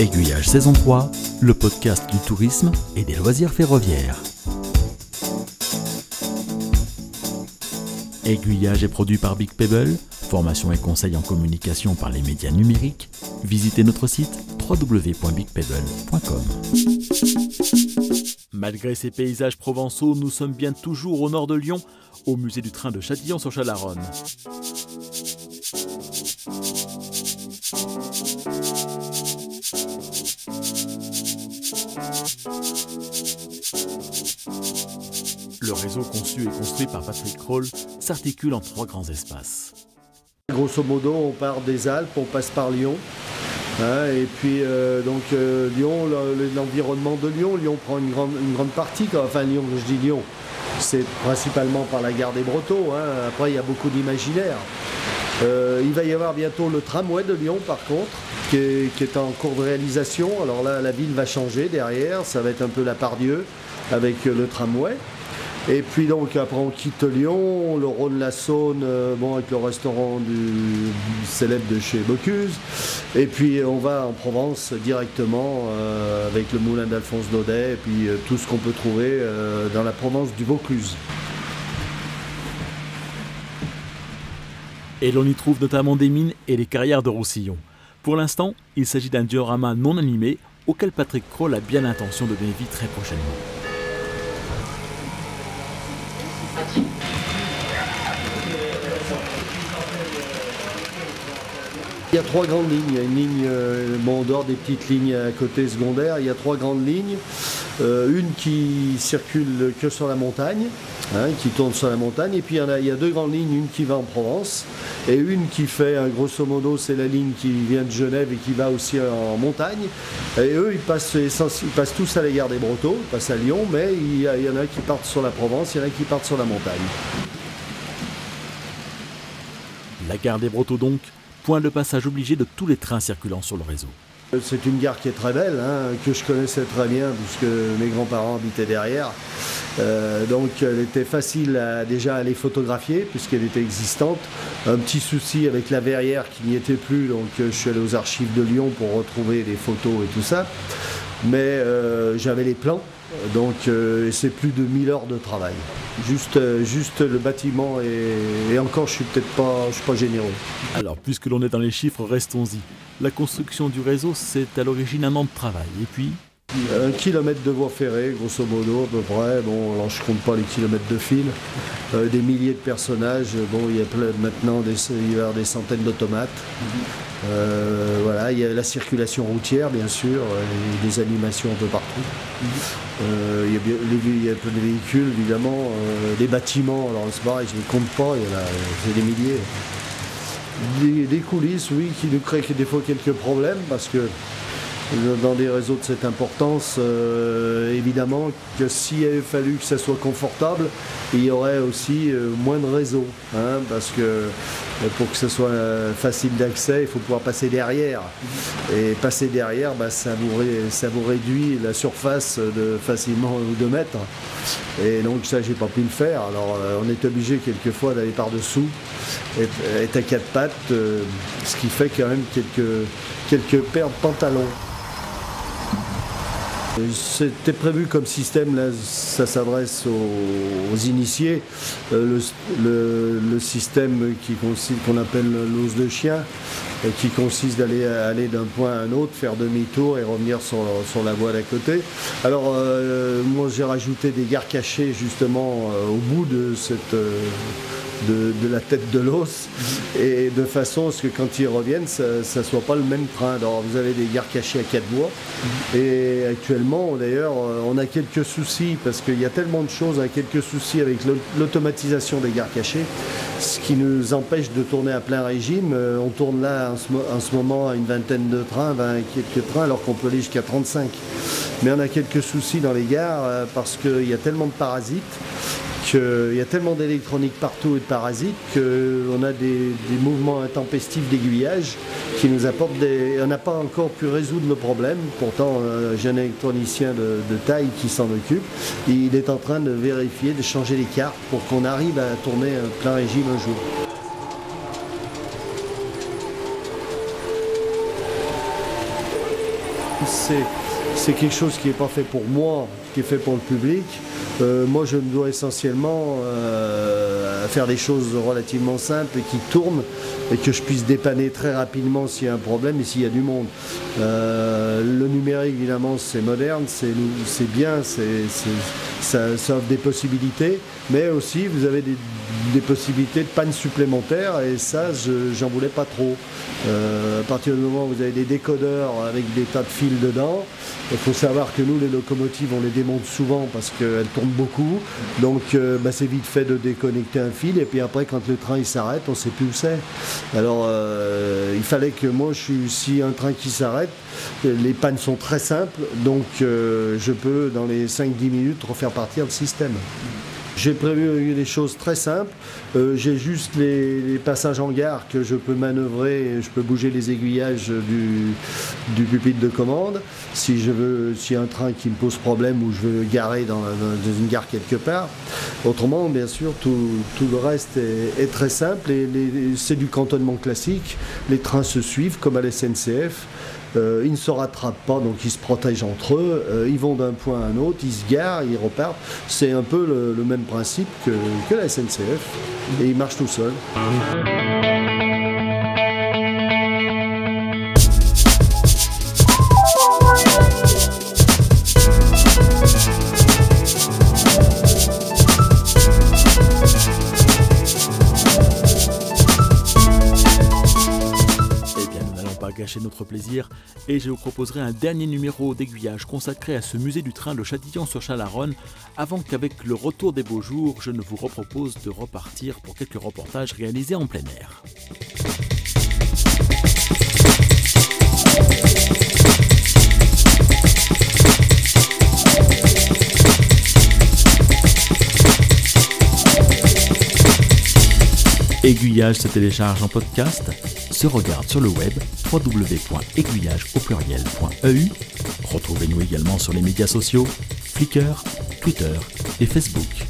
Aiguillage saison 3, le podcast du tourisme et des loisirs ferroviaires. Aiguillage est produit par Big Pebble, formation et conseil en communication par les médias numériques. Visitez notre site www.bigpebble.com. Malgré ces paysages provençaux, nous sommes bien toujours au nord de Lyon, au musée du train de Châtillon-sur-Chalaronne. Le réseau conçu et construit par Patrick Kroll s'articule en trois grands espaces. Grosso modo, on part des Alpes, on passe par Lyon. hein, et puis euh, donc euh, Lyon, le- l'environnement de Lyon, Lyon prend une grande, une grande partie. Enfin Lyon, je dis Lyon, c'est principalement par la gare des Brotteaux. hein. Après il y a beaucoup d'imaginaire. Euh, il va y avoir bientôt le tramway de Lyon par contre, qui est, en cours de réalisation. Alors là, la ville va changer derrière, ça va être un peu la Pardieu avec euh, le tramway. Et puis donc après on quitte Lyon, le Rhône, la Saône, euh, avec le restaurant du, célèbre de chez Bocuse. Et puis on va en Provence directement euh, avec le moulin d'Alphonse Daudet et puis euh, tout ce qu'on peut trouver euh, dans la Provence du Vaucluse. Et l'on y trouve notamment des mines et les carrières de Roussillon. Pour l'instant, il s'agit d'un diorama non animé auquel Patrick Kroll a bien l'intention de donner vie très prochainement. Il y a trois grandes lignes. Il y a une ligne, euh, bon, en dehors des petites lignes à côté secondaires, il y a trois grandes lignes. Euh, une qui circule que sur la montagne, hein, qui tourne sur la montagne. Et puis il y, a, deux grandes lignes, une qui va en Provence et une qui fait, hein, grosso modo, c'est la ligne qui vient de Genève et qui va aussi en montagne. Et eux, ils passent, ils passent tous à la gare des Brotteaux, ils passent à Lyon, mais il y, y en a qui partent sur la Provence, il y en a qui partent sur la montagne. La gare des Brotteaux donc, point de passage obligé de tous les trains circulant sur le réseau. C'est une gare qui est très belle, hein, que je connaissais très bien puisque mes grands-parents habitaient derrière. Euh, donc elle était facile déjà à les photographier puisqu'elle était existante. Un petit souci avec la verrière qui n'y était plus, donc euh, je suis allé aux archives de Lyon pour retrouver les photos et tout ça. Mais euh, j'avais les plans, donc euh, c'est plus de 1000 heures de travail. Juste, euh, juste le bâtiment et, et encore je suis peut-être pas, je suis pas généreux. Alors, puisque l'on est dans les chiffres, restons-y. La construction du réseau, c'est à l'origine un an de travail. Et puis, Un kilomètre de voie ferrée, grosso modo, à peu près. Bon, alors je compte pas les kilomètres de fil. Euh, des milliers de personnages. Bon, il y a plein- maintenant des, il y avoir des centaines d'automates. Euh, voilà, il y a la circulation routière, bien sûr, des animations un peu partout. Euh, il, y a les il a plein de véhicules, évidemment. des bâtiments, alors c'est pareil, je ne compte pas, il y en a, c'est des milliers. Des coulisses, oui, qui nous créent des fois quelques problèmes parce que dans des réseaux de cette importance, euh, évidemment que s'il avait fallu que ça soit confortable, il y aurait aussi euh, moins de réseaux. hein, parce que euh, pour que ce soit facile d'accès, il faut pouvoir passer derrière. Et passer derrière, bah, ça, vous réduit la surface de facilement 2 mètres. Et donc ça, j'ai pas pu le faire. Alors on est obligé quelquefois d'aller par-dessous, être, à quatre pattes, ce qui fait quand même quelques, quelques paires de pantalons. C'était prévu comme système, là, ça s'adresse aux, initiés, Euh, le, système qu'on appelle l'os de chien, euh, qui consiste d'aller aller d'un point à un autre, faire demi-tour et revenir sur, la voie d'à côté. Alors euh, moi j'ai rajouté des gares cachées justement au bout de cette... de, la tête de l'os et de façon à ce que quand ils reviennent, ça ne soit pas le même train. Alors vous avez des gares cachées à quatre voies et actuellement d'ailleurs euh, on a quelques soucis parce qu'il y a tellement de choses, on a quelques soucis avec l'au- l'automatisation des gares cachées, ce qui nous empêche de tourner à plein régime. Euh, On tourne là en ce, mo- en ce moment à une vingtaine de trains, 20 et quelques trains alors qu'on peut aller jusqu'à 35. Mais on a quelques soucis dans les gares euh, parce qu'il y a tellement de parasites qu'il y a tellement d'électronique partout et de parasites qu'on a des, mouvements intempestifs d'aiguillage qui nous apportent des... On n'a pas encore pu résoudre le problème, pourtant j'ai un électronicien de, taille qui s'en occupe. Il est en train de vérifier, de changer les cartes pour qu'on arrive à tourner plein régime un jour. c'est quelque chose qui n'est pas fait pour moi, qui est fait pour le public. Euh, moi, je me dois essentiellement euh, faire des choses relativement simples et qui tournent et que je puisse dépanner très rapidement s'il y a un problème et s'il y a du monde. Euh, le numérique, évidemment, c'est moderne, c'est bien, ça, offre des possibilités, mais aussi vous avez des, possibilités de panne supplémentaires et ça, j'en voulais pas trop. à partir du moment où vous avez des décodeurs avec des tas de fils dedans, il faut savoir que nous, les locomotives, on les démonte souvent parce qu'elles tournent beaucoup. Donc euh, bah, c'est vite fait de déconnecter un fil et puis après quand le train il s'arrête, on sait plus où c'est. Alors euh, il fallait que moi je suis si un train qui s'arrête, les pannes sont très simples, donc euh, je peux dans les 5-10 minutes refaire partir le système. J'ai prévu des choses très simples. Euh, j'ai juste les, passages en gare que je peux manœuvrer, je peux bouger les aiguillages du, pupitre de commande. Si je veux, si un train qui me pose problème ou je veux garer dans, une gare quelque part. Autrement, bien sûr, tout, le reste est, très simple et c'est du cantonnement classique. Les trains se suivent comme à la SNCF. Euh, ils ne se rattrapent pas, donc ils se protègent entre eux, euh, ils vont d'un point à un autre, ils se garent, ils repartent. C'est un peu le, même principe que, que, la SNCF, et ils marchent tout seuls. Et je vous proposerai un dernier numéro d'aiguillage consacré à ce musée du train de Châtillon-sur-Chalaronne avant qu'avec le retour des beaux jours, je ne vous repropose de repartir pour quelques reportages réalisés en plein air. Aiguillage se télécharge en podcast, se regarde sur le web www.aiguillage Retrouvez-nous également sur les médias sociaux, Flickr, Twitter et Facebook.